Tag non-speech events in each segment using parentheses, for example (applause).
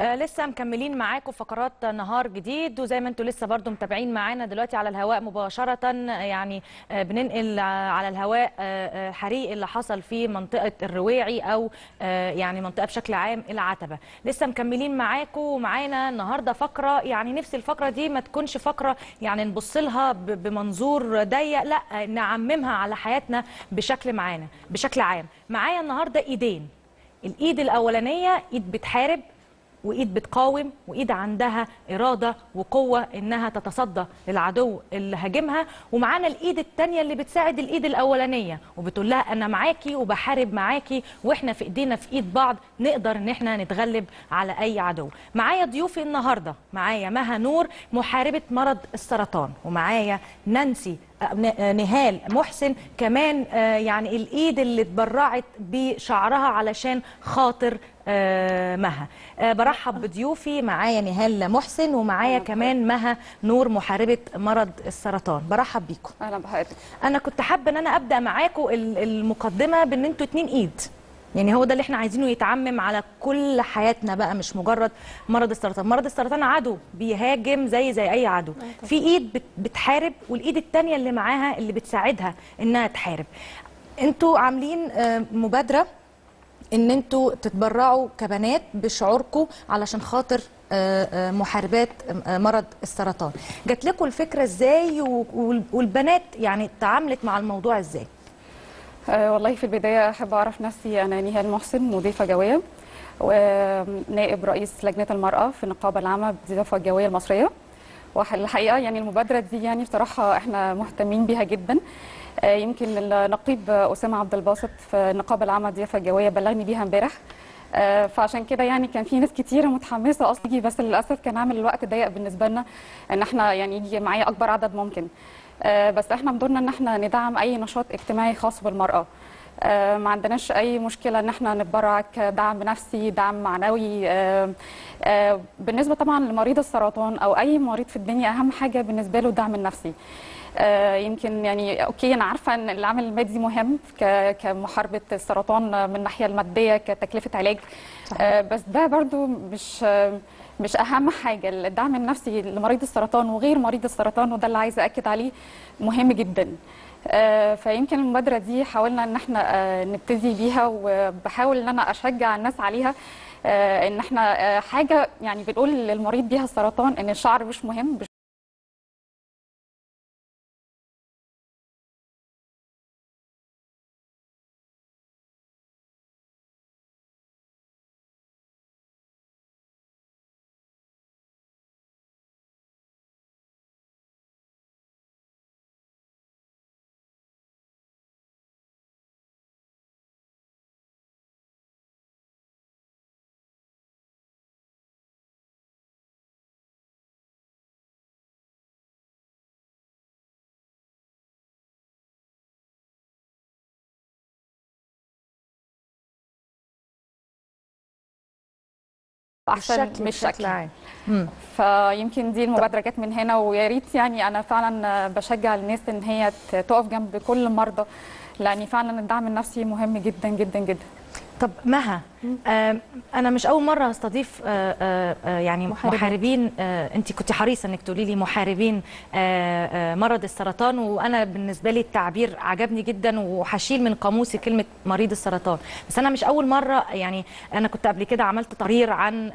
آه لسه مكملين معاكم فقرات نهار جديد وزي ما أنتم لسه برضو متابعين معانا دلوقتي على الهواء مباشرة يعني آه بننقل على الهواء آه حريق اللي حصل في منطقة الرويعي أو آه يعني منطقة بشكل عام العتبة. لسه مكملين معاكم ومعانا النهاردة فقرة يعني نفس الفقرة دي ما تكونش فقرة يعني نبص لها بمنظور ضيق لا نعممها على حياتنا بشكل معانا بشكل عام. معايا النهاردة إيدين الإيد الأولانية إيد بتحارب وإيد بتقاوم وإيد عندها إرادة وقوة إنها تتصدى للعدو اللي هاجمها. ومعانا الإيد الثانية اللي بتساعد الإيد الأولانية وبتقول لها أنا معاكي وبحارب معاكي وإحنا في إيدينا في إيد بعض نقدر إن إحنا نتغلب على أي عدو. معايا ضيوفي النهارده معايا مها نور محاربة مرض السرطان ومعايا نانسي نهال محسن كمان آه، يعني الإيد اللي اتبرعت بشعرها علشان خاطر آه، مها. آه، برحب بضيوفي معايا نهال محسن ومعايا كمان مها نور محاربة مرض السرطان. برحب بيكم. أهلا بحضرتك. أنا كنت حابة إن أنا أبدأ معاكم ال- المقدمة بإن أنتوا اتنين إيد. يعني هو ده اللي إحنا عايزينه يتعمم على كل حياتنا بقى مش مجرد مرض السرطان. مرض السرطان عدو بيهاجم زي زي أي عدو. في إيد بت- بتحارب والإيد التانية اللي معاها اللي بتساعدها إنها تحارب. أنتوا عاملين آه، مبادرة إن أنتوا تتبرعوا كبنات بشعوركم علشان خاطر آه، آه، محاربات آه، مرض السرطان. جات لكم الفكرة إزاي والبنات يعني تعاملت مع الموضوع إزاي؟ أه والله في البداية أحب أعرف نفسي أنا نهال محسن مضيفة جوية. ونائب رئيس لجنة المرأة في النقابة العامة بالضيافه الجويه المصرية. والحقيقة يعني المبادرة دي يعني بصراحة إحنا مهتمين بيها جدا. آه، يمكن النقيب أسامة عبد الباسط في النقابة العامة بالضيافه الجويه بلغني بيها امبارح. آه، فعشان كده يعني كان في ناس كتيره متحمسة أصلا تيجي بس للأسف كان عامل الوقت ضيق بالنسبة لنا إن إحنا يعني يجي معايا أكبر عدد ممكن. بس إحنا بدورنا ان إحنا ندعم اي نشاط اجتماعي خاص بالمرأة. آه، ما عندناش اي مشكلة ان إحنا نتبرع كدعم نفسي دعم معنوي. آه، آه، بالنسبة طبعا لمريض السرطان أو أي مريض في الدنيا أهم حاجة بالنسبة له الدعم النفسي. آه، يمكن يعني أوكي أنا عارفة إن العامل المادي مهم كمحاربة السرطان من الناحية المادية كتكلفة علاج. آه، بس ده برضو مش آه، مش أهم حاجة. الدعم النفسي لمريض السرطان وغير مريض السرطان وده اللي عايزة أكد عليه مهم جدا. آه، فيمكن المبادرة دي حاولنا إن إحنا آه، نبتدي بيها وبحاول إن أنا أشجع الناس عليها آه، إن إحنا حاجة يعني بنقول للمريض بيها السرطان إن الشعر مش مهم احسن الشكل مش بشكل شكل عام مم. فيمكن دي المبادره جت من هنا ويا ريت يعني أنا فعلا بشجع الناس إن هي تقف جنب كل المرضى لأن فعلا الدعم النفسي مهم جدا جدا جدا. طب مها أنا مش أول مرة أستضيف آه، آه، آه، يعني محاربين. محاربين أنت كنت حريصه إنك تقولي لي محاربين مرض السرطان وأنا بالنسبة لي التعبير عجبني جدا وهشيل من قاموسي كلمة مريض السرطان بس أنا مش أول مرة يعني أنا كنت قبل كده عملت تقرير عن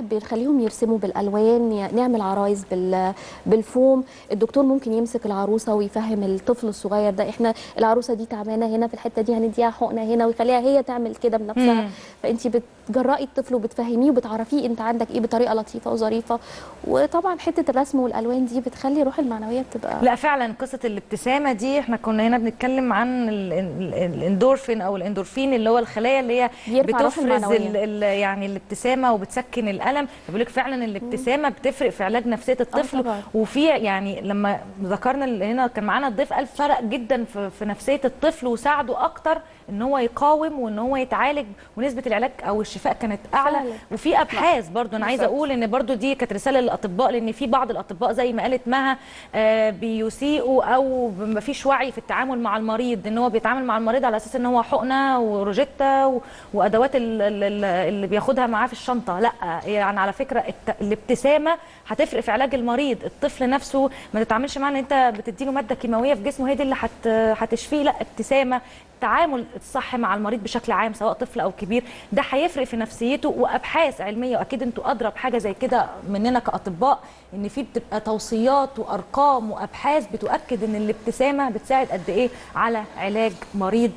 بنخليهم يرسموا بالألوان نعمل عرايس بال بالفوم. الدكتور ممكن يمسك العروسة ويفهم الطفل الصغير ده. إحنا العروسة دي تعبانة هنا في الحتة دي هنديها حقنة هنا ويخليها هي تعمل كده بنفسها. فانت بتجرأي الطفل وبتفهميه وبتعرفيه انت عندك إيه بطريقة لطيفة وظريفة وطبعا حتة الرسم والألوان دي بتخلي روح المعنوية بتبقى لا فعلا قصة الابتسامة دي إحنا كنا هنا بنتكلم عن ال- ال- ال- الاندورفين أو الاندورفين اللي هو الخلايا اللي هي بتفرز المعنوية. ال ال يعني الابتسامة وبتسكن الألم بيقول لك فعلا الابتسامة بتفرق في علاج نفسية الطفل طبعاً. وفي يعني لما ذكرنا هنا كان معانا الضيف قال فرق جدا في, في نفسية الطفل وساعده أكتر إن هو يقاوم وإن هو يتعالج ونسبة العلاج أو الشفاء كانت أعلى. فعلا. وفي أبحاث برضو أنا عايزة. أقول إن برضو دي كانت رسالة للأطباء لأن في بعض الأطباء زي ما قالت مها آه، بيسيئوا أو ما فيش وعي في التعامل مع المريض إن هو بيتعامل مع المريض على أساس إن هو حقنة وروجيتا وأدوات ال- ال- ال- اللي بياخدها معاه في الشنطة. لأ يعني على فكرة الابتسامة هتفرق في علاج المريض. الطفل نفسه ما تتعاملش معاه إن أنت بتديله مادة كيماوية في جسمه هي دي اللي هت- هتشفيه. لأ ابتسامة التعامل الصح مع المريض بشكل عام سواء طفل أو كبير ده هيفرق في نفسيته وأبحاث علمية. وأكيد أنتوا أدرى بحاجة زي كده مننا كأطباء إن في بتبقى توصيات وأرقام وأبحاث بتؤكد إن الابتسامة بتساعد قد إيه على علاج مريض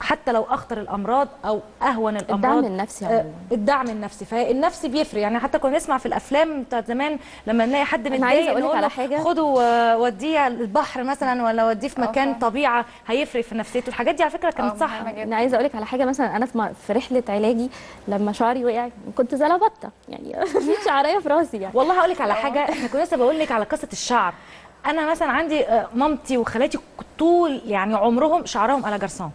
حتى لو أخطر الأمراض أو أهون الأمراض الدعم النفسي آه، عموما. الدعم النفسي. فالنفسي بيفرق. يعني حتى كنا نسمع في الأفلام بتاعت زمان لما نلاقي حد متضايق نقول على له حاجة. خده وديه البحر مثلا ولا وديه في مكان فعلا. طبيعة هيفرق في نفسيته. الحاجات دي على فكرة كانت آه، صح. أنا عايزة أقول لك على حاجة. مثلا أنا في رحلة علاجي لما شعري وقع كنت زلبطة. يعني (laughs) في شعرية في راسي يعني. والله هقول لك على حاجة. إحنا كنا لسه بقول لك على قصة الشعر. أنا مثلا عندي آه، مامتي وخالاتي طول يعني عمرهم شعرهم على جرسون.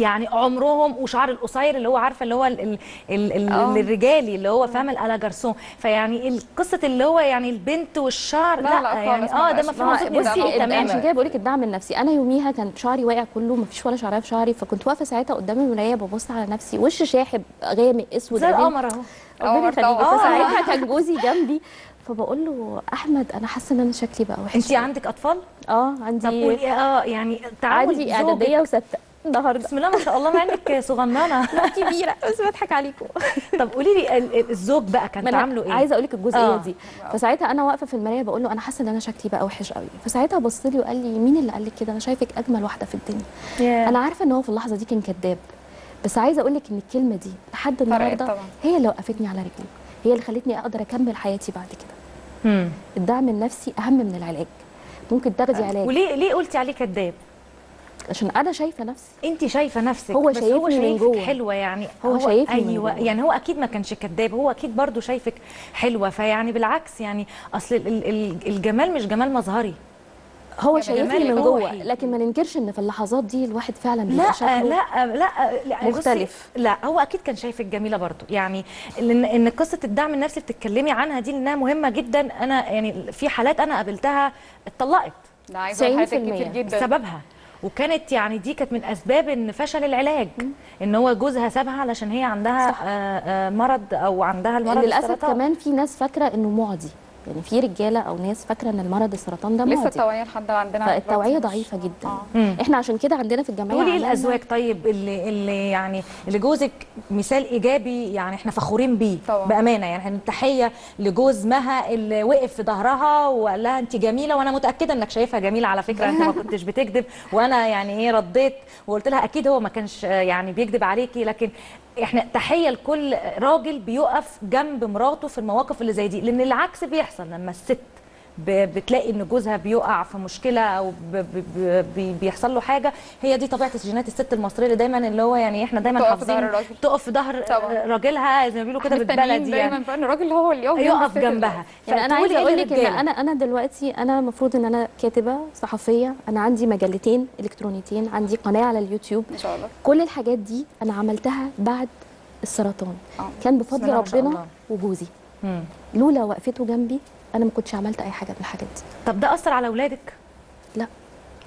يعني عمرهم وشعر القصير اللي هو عارفة اللي هو ال ال ال آه. الرجالي اللي هو فاهم الا جرسون فيعني القصة اللي هو يعني البنت والشعر لا، لا, لا يعني ما آه ده مفهوم ما- بصي، تماما عشان كده بقول لك الدعم النفسي أنا يوميها كان شعري واقع كله مفيش ولا شعريه في شعري فكنت واقفة ساعتها قدام المراية ببص على نفسي وش شاحب غامق أسود زي. القمر أهو ربنا قمر يخليك طبعا. فساعتها كان جوزي جنبي فبقول له أحمد أنا حاسة إن أنا شكلي بقى وحش انت. عندك أطفال آه طب عندي قولي آه يعني تعامل عندي. اعداديه وسته النهارده. بسم الله ما شاء الله مع انك صغننه (laughs) كبيرة. بس بضحك عليكم. (laughs) طب قولي لي ال- ال- الزوج بقى كان أنا إيه؟ عايزة أقول لك الجزئية آه. دي. فساعتها أنا واقفة في المراية بقول له أنا حاسة إن أنا شكلي بقى وحش قوي. فساعتها بص لي وقال لي مين اللي قال لك كده؟ أنا شايفك أجمل واحدة في الدنيا. ياه. أنا عارفة إن هو في اللحظة دي كان كذاب بس عايزة أقول لك إن الكلمة دي لحد النهارده. هي اللي وقفتني على رجلي. هي اللي خلتني أقدر أكمل حياتي بعد كده. الدعم النفسي أهم من العلاج. ممكن تاخدي علاج. وليه ليه قلتي عليه كذاب عشان أنا شايفة نفسي. انت شايفة نفسك هو بس هو شايفني من شايفك جوه. حلوة يعني. هو شايفني من أيوه جوه. يعني هو أكيد ما كانش كذاب هو أكيد برضو شايفك حلوة. فيعني بالعكس يعني أصل ال- ال- ال- الجمال مش جمال مظهري. هو شايفني من جوه. لكن ما ننكرش إن في اللحظات دي الواحد فعلا بيبقى لا شكله لا لا لا مختلف. لا هو أكيد كان شايفك جميلة برضو. يعني إن إن قصة الدعم النفسي بتتكلمي عنها دي لانها مهمة جدا. أنا يعني في حالات أنا قابلتها اتطلقت. ده عايزه 90% كتير جدا. بسببها وكانت يعني دي كانت من أسباب إن فشل العلاج إن هو جوزها سابها علشان هي عندها صح. آه آه مرض أو عندها المرض للأسف. كمان في ناس فاكرة إنه معدي يعني في رجالة أو ناس فاكرة إن المرض السرطان ده لسه التوعية لحد عندنا فالتوعية ضعيفة جدا. آه. إحنا عشان كده عندنا في الجمعيه قولي الأزواج طيب اللي اللي يعني اللي جوزك مثال إيجابي يعني إحنا فخورين بيه. بأمانة. يعني إحنا تحيه لجوز مها اللي وقف في ظهرها وقال لها انت جميلة وأنا متأكدة إنك شايفها جميلة على فكرة. أنت ما كنتش بتكذب وأنا يعني إيه رديت وقلت لها أكيد هو ما كانش يعني بيكذب عليكي لكن إحنا تحية لكل راجل بيقف جنب مراته في المواقف اللي زي دي لأن العكس بيحصل لما الست بتلاقي إن جوزها بيقع في مشكلة أو بيحصل له حاجة هي دي طبيعة جينات الست المصرية اللي دايما اللي هو يعني إحنا دايما تقف في حافظين. تقف في ظهر. راجلها زي ما بيقولوا كده بالبلدي دايما يعني إن الراجل هو اللي يقف الست. جنبها يعني أنا عايزة أقول إيه لك إن؟ أنا أنا دلوقتي أنا المفروض إن أنا كاتبة صحفية أنا عندي مجلتين إلكترونيتين عندي قناة على اليوتيوب إن شاء الله كل الحاجات دي أنا عملتها بعد السرطان آه. كان بفضل ربنا. وجوزي مم. لولا وقفته جنبي أنا ما كنتش عملت أي حاجة من الحاجات دي طب ده أثر على اولادك لا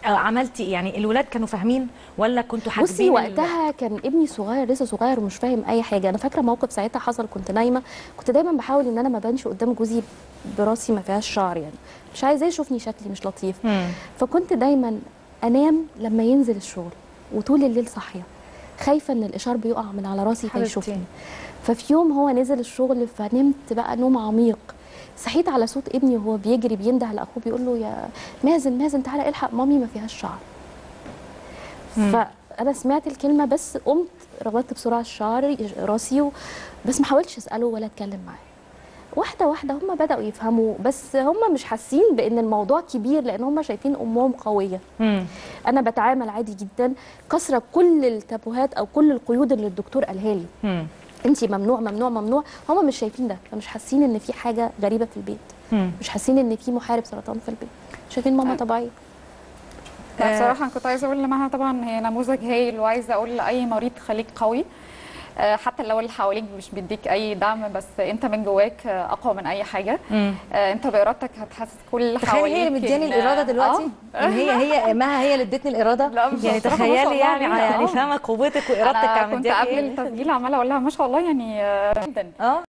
آه، عملتي؟ يعني الولاد كانوا فاهمين ولا كنتوا حاسبين بصي ال- وقتها كان ابني صغير لسه صغير ومش فاهم أي حاجة أنا فاكرة موقف ساعتها حصل كنت نايمة كنت دايما بحاول إن أنا ما بانش قدام جوزي براسي ما فيهاش شعر يعني مش عايزاه يشوفني شكلي مش لطيف مم. فكنت دايما أنام لما ينزل الشغل وطول الليل صاحية خايفة إن الإشار بيقع من على راسي. فيشوفني ففي يوم هو نزل الشغل فنمت بقى نوم عميق صحيت على صوت ابني وهو بيجري بينده على أخوه بيقول له يا مازن مازن تعالى الحق مامي ما فيهاش شعر فأنا سمعت الكلمة بس قمت ربطت بسرعة الشعر راسي. بس ما حاولتش أسأله ولا أتكلم معاه واحدة واحدة هم بدأوا يفهموا بس هم مش حاسين بإن الموضوع كبير لأن هم شايفين أمهم قوية مم. أنا بتعامل عادي جدا كسره كل التابوهات أو كل القيود اللي الدكتور قالها لي مم. انت ممنوع ممنوع ممنوع. هم مش شايفين ده. فمش حاسين ان في حاجة غريبة في البيت. مم. مش حاسين ان في محارب سرطان في البيت. شايفين ماما طبيعية. لا بصراحة كنت عايزة أقول لمها طبعا هي نموذج هايل وعايزة أقول لأي مريض خليك قوي. آه، حتى لو اللي حواليك مش بيديك أي دعم بس أنت من جواك آه، أقوى من أي حاجة مم. آه، أنت بإرادتك هتحسس كل اللي تخيل حواليك هي اللي مدياني الإرادة دلوقتي آه. هي هي مها هي اللي ادتني الإرادة لا يعني ما تخيلي يعني. يعني آه. فاهمة قوتك وإرادتك عم كنت مدياكي قبل إيه؟ التسجيل عمالة أقول لها ما شاء الله يعني آه، جدا آه